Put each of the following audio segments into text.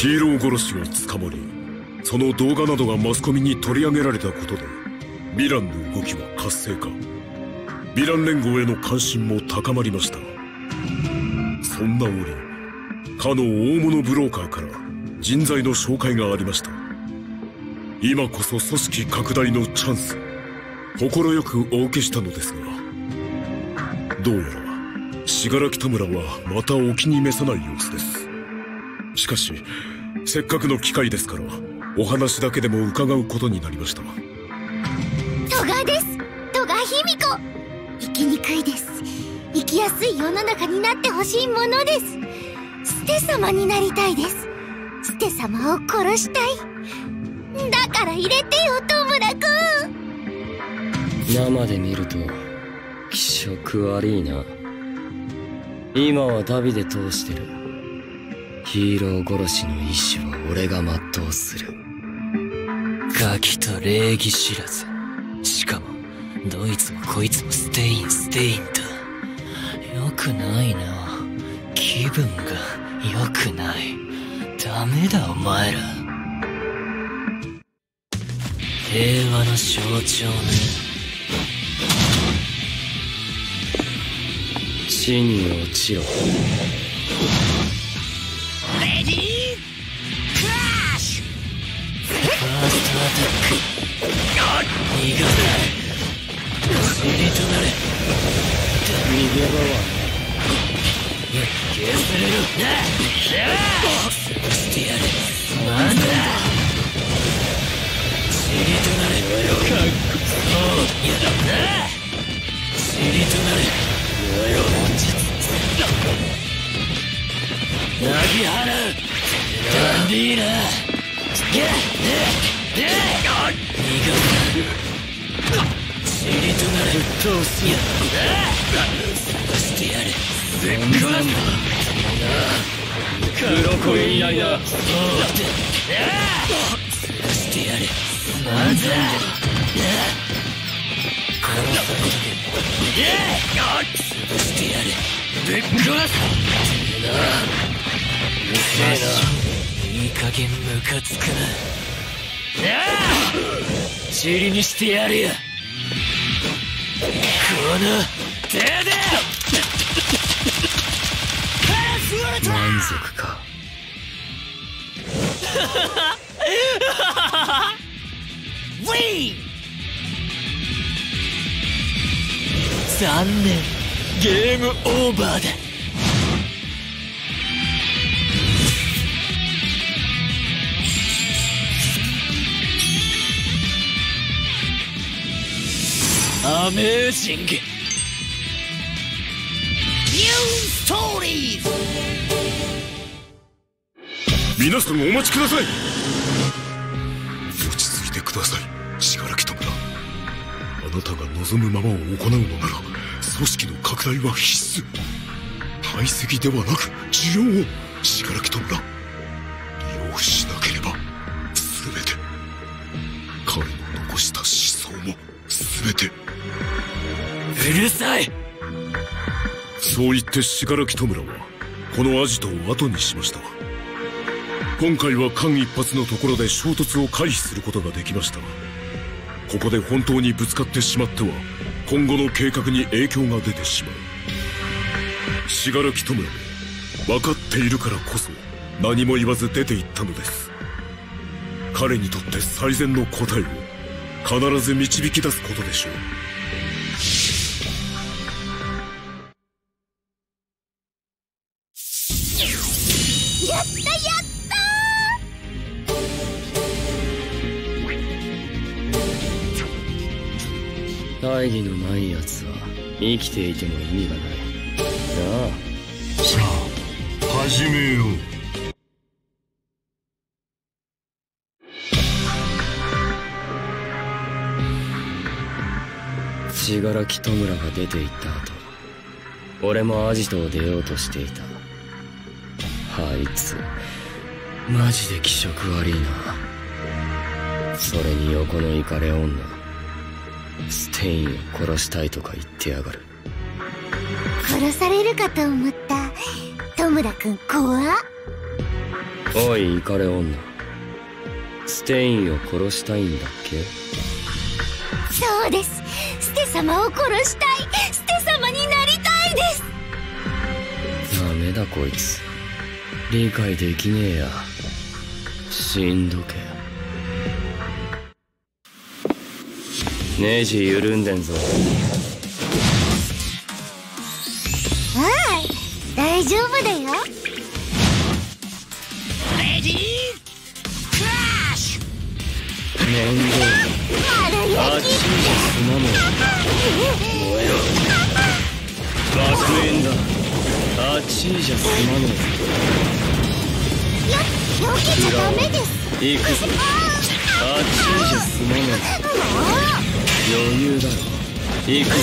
ヒーロー殺しが捕まりその動画などがマスコミに取り上げられたことでヴィランの動きは活性化。ヴィラン連合への関心も高まりましたそんな折かの大物ブローカーから人材の紹介がありました。今こそ組織拡大のチャンス快くお受けしたのですがどうやら信楽田村はまたお気に召さない様子です。しかしせっかくの機会ですからお話だけでも伺うことになりました。戸賀です。戸賀卑弥呼生きにくいです。生きやすい世の中になってほしいものです。ステ様になりたいです。ステ様を殺したい。だから入れてよ戸村君。生で見ると気色悪いな。今は荼毘で通してるヒーロー殺しの意志は俺が全うする。ガキと礼儀知らず。しかもどいつもこいつもステインステインと。よくないな。気分が良くない。ダメだお前ら。平和の象徴ね。地に落ちろレディークラッシュファーストアタック。逃がさ尻となれ逃げ場は消される潰してやるなんだ尻となれそうやだな尻となれ本日ぎ払うダンディーラゲッゲッ逃が尻となれどうすや探してやれ絶好だ黒恋いないなそうって探してやれなんだ殺されたけ潰してやれぶっ壊すなうせえないい加減ムカつくな。ああ尻にしてやるよ。この手で。満足か。ウィー残念。ゲームオーバーだアメージングニューストーリーズ皆さんお待ちください。落ち着いてください。信楽友村あなたが望むままを行うのなら組織の拡大は必須。排斥ではなく需要を信楽友村利用しなければ全て。彼の残した思想も全てうるさい。そう言って信楽戸村はこのアジトを後にしました。今回は間一髪のところで衝突を回避することができましたここで本当にぶつかってしまっては今後の計画に影響が出てしまう。信楽戸村も分かっているからこそ何も言わず出て行ったのです。彼にとって最善の答えを必ず導き出すことでしょう。大義のない奴は生きていても意味がない。なあさあ始めよう。信楽戸村が出て行った後俺もアジトを出ようとしていた。あいつマジで気色悪いな。それに横のイカレ女ステインを殺したいとか言ってやがる。殺されるかと思った。戸村君怖っ。おいイカレ女。ステインを殺したいんだっけ？そうです。ステ様を殺したい。ステ様になりたいです。ダメだこいつ。理解できねえや。死んどけネジ緩んでんぞ。はい大丈夫だよ。レディークラッシュ。面倒あっちじゃ済まねえ。燃えろ爆炎だあっちじゃ済まねよ避けちゃダメです。え行くぞ。あっちじゃ済まねえ余裕だ。ろ行くぞ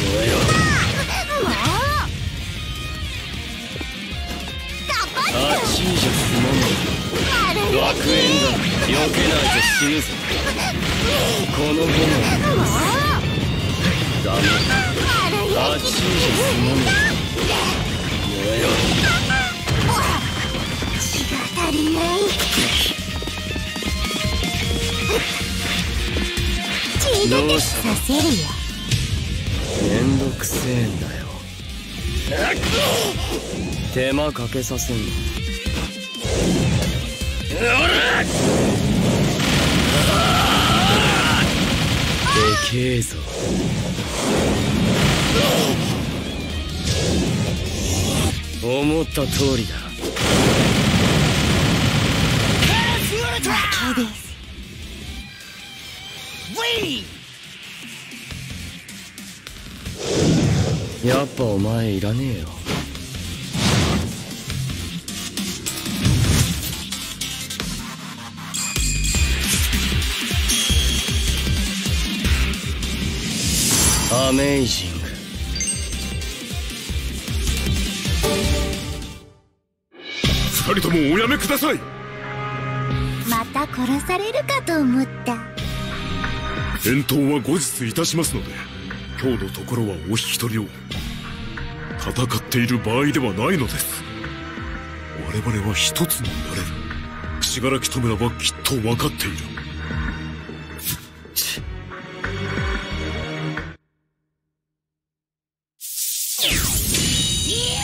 燃えろあっちじゃ済まねえ爆炎だ避けないと死ぬぞこの炎ダメあっちじゃ済まねえ燃えろ血が足りない。血だけさせるよ。めんどくせえんだよ。手間かけさせんの。でけえぞ。思った通りだ。お前いらねえよ。アメイジング。二人ともおやめください。また殺されるかと思った。返答は後日いたしますので今日のところはお引き取りを戦っている場合ではないのです。我々は一つになれる。死柄木弔はきっと分かっている。イエ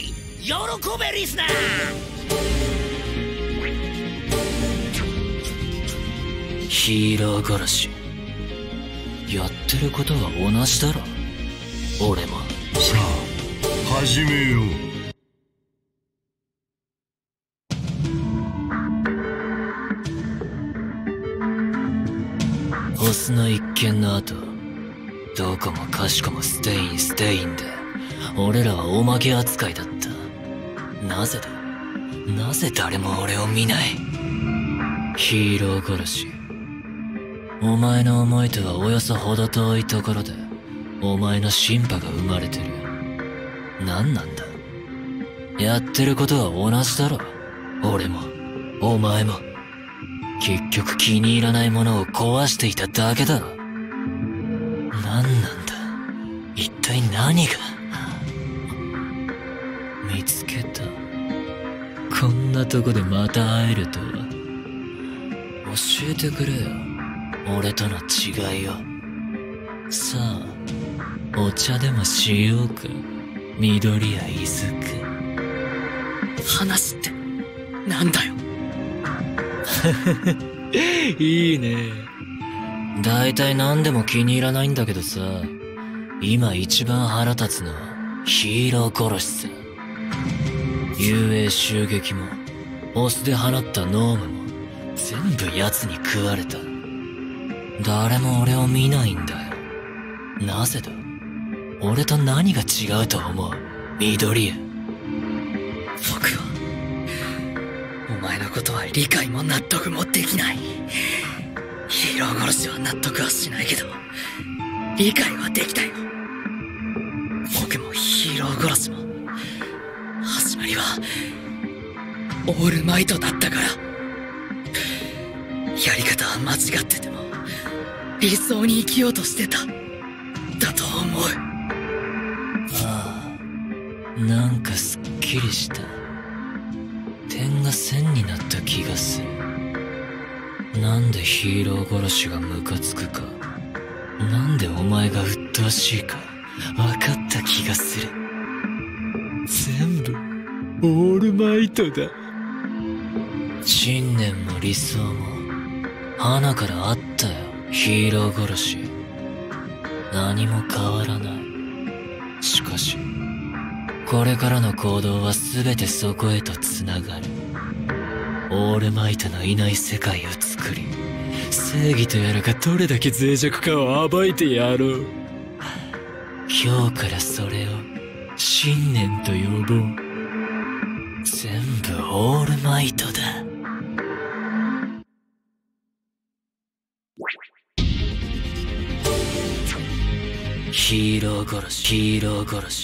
ーイ!喜べリスナー!ヒーロー殺しやってることは同じだろ。俺もさあ始めよう。保須の一件の後どこもかしこもステインステインで俺らはおまけ扱いだった。なぜだ？なぜ誰も俺を見ない？ヒーロー殺し。お前の思いとはおよそ程遠いところでお前のシンパが生まれてる何なんだ。やってることは同じだろ。俺もお前も。結局気に入らないものを壊していただけだろ。何なんだ。一体何が。見つけた。こんなとこでまた会えるとは。教えてくれよ。俺との違いを。さあお茶でもしようか。緑谷伊豆話ってなんだよ。いいね。大体何でも気に入らないんだけどさ。今一番腹立つのはヒーロー殺しさ。遊泳襲撃もオスで放ったノームも全部奴に食われた。誰も俺を見ないんだよなぜだ？俺と何が違うと思う？緑谷僕はお前のことは理解も納得もできない。ヒーロー殺しは納得はしないけど理解はできたよ。僕もヒーロー殺しも始まりはオールマイトだったから。やり方は間違ってても理想に生きようとしてた。と思うああなんかすっきりした点が線になった気がする。なんでヒーロー殺しがムカつくか。なんでお前が鬱陶しいか。分かった気がする。全部オールマイトだ。信念も理想も花からあったよ。ヒーロー殺し何も変わらない。しかしこれからの行動は全てそこへと繋がる。オールマイトのいない世界を作り正義とやらがどれだけ脆弱かを暴いてやろう。今日からそれを信念と呼ぼう。全部オールマイトだ。ヒーロー殺しヒーロー殺し。